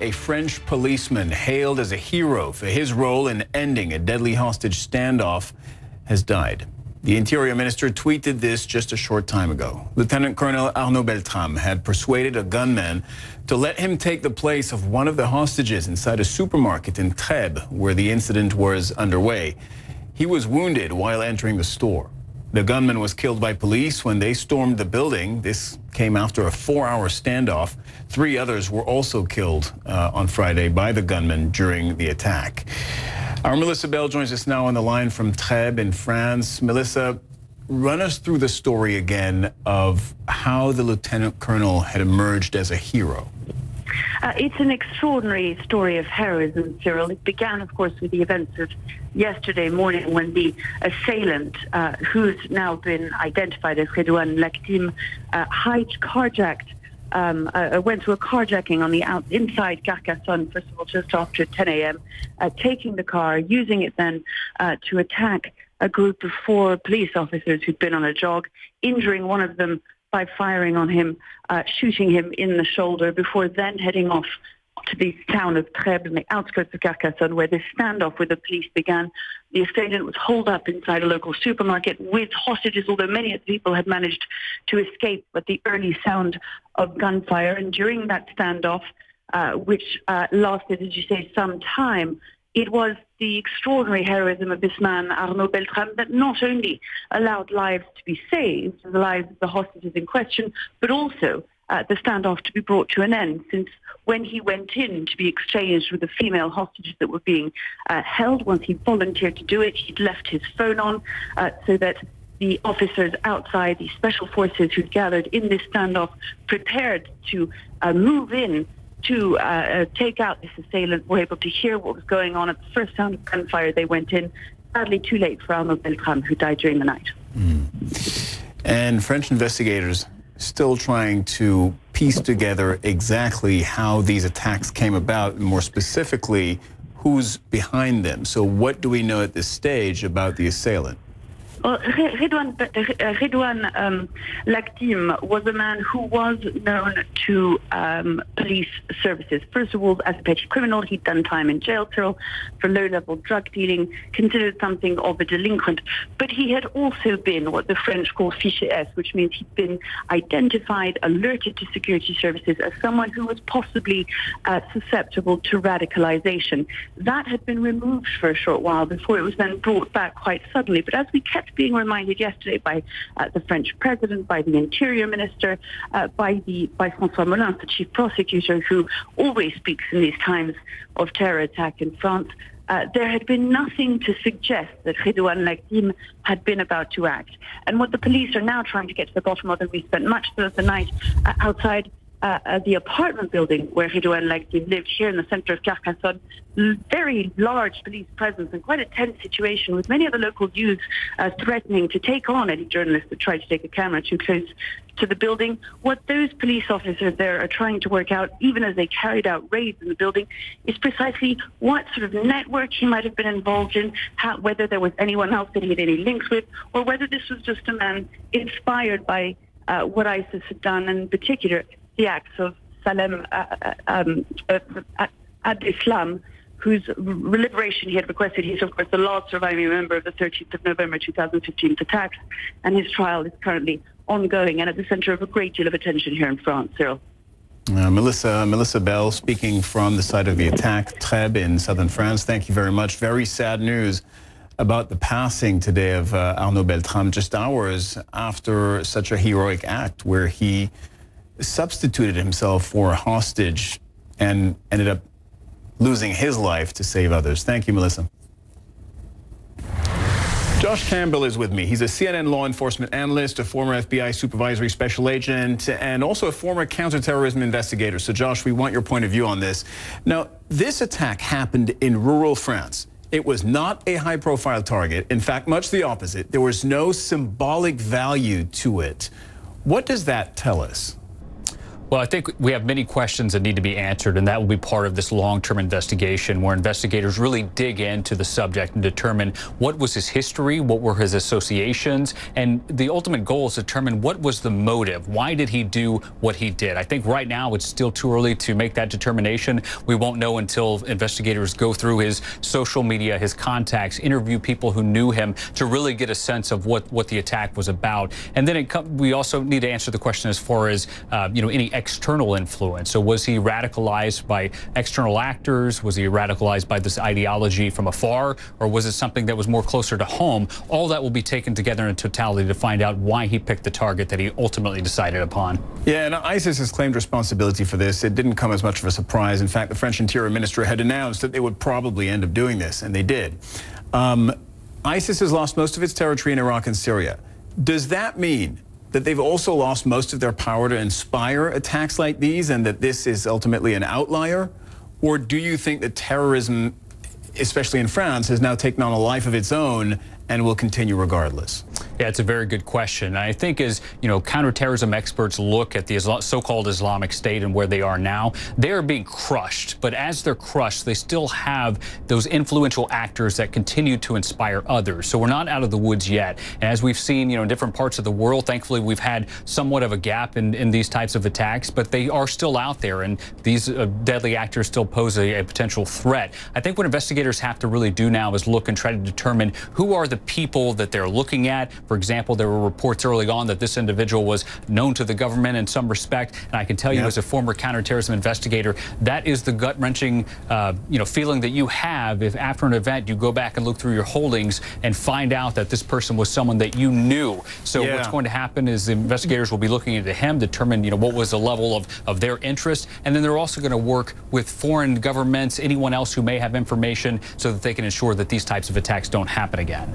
a French policeman hailed as a hero for his role in ending a deadly hostage standoff, has died. The Interior Minister tweeted this just a short time ago. Lieutenant Colonel Arnaud Beltrame had persuaded a gunman to let him take the place of one of the hostages inside a supermarket in Trèbes, where the incident was underway. He was wounded while entering the store. The gunman was killed by police when they stormed the building. This came after a four-hour standoff. Three others were also killed uh, on Friday by the gunman during the attack. Our Melissa Bell joins us now on the line from Trèbes in France. Melissa, run us through the story again of how the lieutenant colonel had emerged as a hero. Uh, it's an extraordinary story of heroism, Cyril. It began, of course, with the events of yesterday morning when the assailant, uh, who's now been identified as Redouane Lakdim, uh, carjacked um, uh, uh, went to a carjacking on the out inside Carcassonne, first of all, just after 10 a.m., uh, taking the car, using it then uh, to attack a group of four police officers who'd been on a jog, injuring one of them by firing on him, uh, shooting him in the shoulder before then heading off to the town of Trèbes in the outskirts of Carcassonne where this standoff with the police began. The assailant was holed up inside a local supermarket with hostages, although many of the people had managed to escape with the early sound of gunfire. And during that standoff, uh, which uh, lasted, as you say, some time, it was the extraordinary heroism of this man, Arnaud Beltrame, that not only allowed lives to be saved, the lives of the hostages in question, but also uh, the standoff to be brought to an end, since when he went in to be exchanged with the female hostages that were being uh, held, once he volunteered to do it, he'd left his phone on uh, so that the officers outside, the special forces who'd gathered in this standoff, prepared to uh, move in to uh, uh, take out this assailant were able to hear what was going on. At the first sound of gunfire, they went in. Sadly, too late for Arnaud Beltrame, who died during the night. Mm. And French investigators still trying to piece together exactly how these attacks came about, and more specifically, who's behind them. So, what do we know at this stage about the assailant? Well, Redouane, Redouane um, Lakdim was a man who was known to um, police services. First of all, as a petty criminal, he'd done time in jail for low-level drug dealing, considered something of a delinquent. But he had also been what the French call fiché S, which means he'd been identified, alerted to security services as someone who was possibly uh, susceptible to radicalization. That had been removed for a short while before it was then brought back quite suddenly. But as we kept being reminded yesterday by uh, the French president, by the interior minister, uh, by the by François Molins, the chief prosecutor, who always speaks in these times of terror attack in France. Uh, there had been nothing to suggest that Redouane Lakdim had been about to act. And what the police are now trying to get to the bottom of, and we spent much of the night uh, outside uh, uh, the apartment building where Redouane Lakdim lived here in the center of Carcassonne. Very large police presence and quite a tense situation with many of the local youths uh, threatening to take on any journalist that tried to take a camera too close to the building. What those police officers there are trying to work out, even as they carried out raids in the building, is precisely what sort of network he might have been involved in, how, whether there was anyone else that he had any links with, or whether this was just a man inspired by uh, what ISIS had done, and in particular the acts of Salem uh, uh um, uh, Abdeslam, whose liberation he had requested. He's, of course, the last surviving member of the 13th of November 2015 attacks, and his trial is currently ongoing and at the center of a great deal of attention here in France. Cyril. Uh, Melissa, Melissa Bell speaking from the site of the attack, Trèbes in southern France. Thank you very much. Very sad news about the passing today of uh, Arnaud Beltrame, just hours after such a heroic act where he substituted himself for a hostage and ended up losing his life to save others. Thank you, Melissa. Josh Campbell is with me. He's a CNN law enforcement analyst, a former FBI supervisory special agent, and also a former counterterrorism investigator. So, Josh, we want your point of view on this. Now, this attack happened in rural France. It was not a high profile target. In fact, much the opposite. There was no symbolic value to it. What does that tell us? Well, I think we have many questions that need to be answered, and that will be part of this long-term investigation where investigators really dig into the subject and determine what was his history, what were his associations, and the ultimate goal is to determine what was the motive. Why did he do what he did? I think right now it's still too early to make that determination. We won't know until investigators go through his social media, his contacts, interview people who knew him to really get a sense of what, what the attack was about. And then it, we also need to answer the question as far as, uh, you know, any external influence. So was he radicalized by external actors? Was he radicalized by this ideology from afar? Or was it something that was more closer to home? All that will be taken together in totality to find out why he picked the target that he ultimately decided upon. Yeah, and ISIS has claimed responsibility for this. It didn't come as much of a surprise. In fact, the French Interior Minister had announced that they would probably end up doing this, and they did. Um, ISIS has lost most of its territory in Iraq and Syria. Does that mean that they've also lost most of their power to inspire attacks like these and that this is ultimately an outlier? Or do you think that terrorism, especially in France, has now taken on a life of its own and will continue regardless? Yeah, it's a very good question. I think as, you know, counterterrorism experts look at the so-called Islamic State and where they are now, they are being crushed. But as they're crushed, they still have those influential actors that continue to inspire others. So we're not out of the woods yet. And as we've seen, you know, in different parts of the world, thankfully we've had somewhat of a gap in, in these types of attacks, but they are still out there. And these uh, deadly actors still pose a, a potential threat. I think what investigators have to really do now is look and try to determine who are the people that they're looking at. For example, there were reports early on that this individual was known to the government in some respect. And I can tell you as a former counterterrorism investigator, that is the gut-wrenching uh, you know, feeling that you have if after an event you go back and look through your holdings and find out that this person was someone that you knew. So yeah. what's going to happen is the investigators will be looking into him, determine you know, what was the level of, of their interest. And then they're also going to work with foreign governments, anyone else who may have information so that they can ensure that these types of attacks don't happen again.